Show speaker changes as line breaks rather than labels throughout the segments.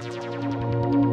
Música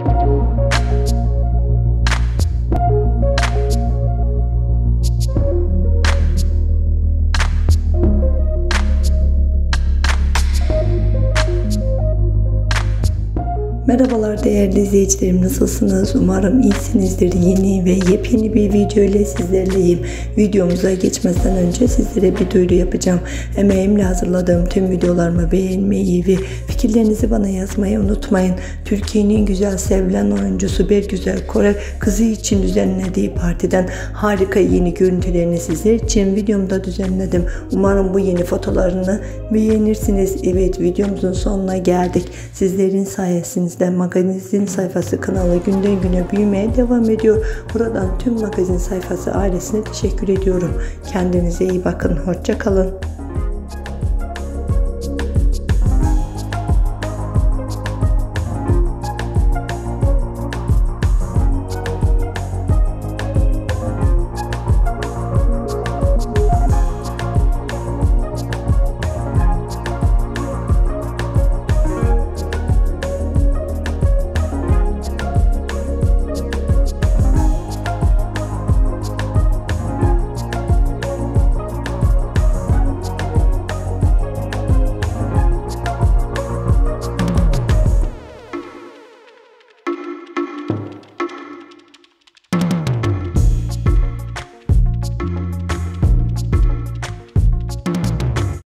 Merhabalar değerli izleyicilerim nasılsınız? Umarım iyisinizdir. Yeni ve yepyeni bir video ile sizlerleyim. Videomuza geçmeden önce sizlere bir duyuru yapacağım. Emeğimle hazırladığım tüm videolarımı beğenmeyi ve fikirlerinizi bana yazmayı unutmayın. Türkiye'nin güzel sevilen oyuncusu Bergüzel Kore kızı için düzenlediği partiden harika yeni görüntülerini sizler için videomda düzenledim. Umarım bu yeni fotolarını beğenirsiniz. Evet videomuzun sonuna geldik. Sizlerin sayesinde Bizden magazin sayfası kanalı günden güne büyümeye devam ediyor. Buradan tüm magazin sayfası ailesine teşekkür ediyorum. Kendinize iyi bakın. Hoşça kalın.